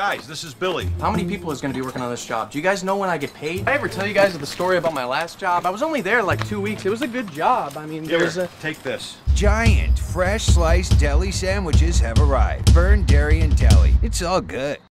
Guys, this is Billy. How many people is gonna be working on this job? Do you guys know when I get paid? I ever tell you guys the story about my last job? I was only there like two weeks. It was a good job. I mean, there a. take this. Giant fresh sliced deli sandwiches have arrived. Byrne Dairy and Deli. It's all good.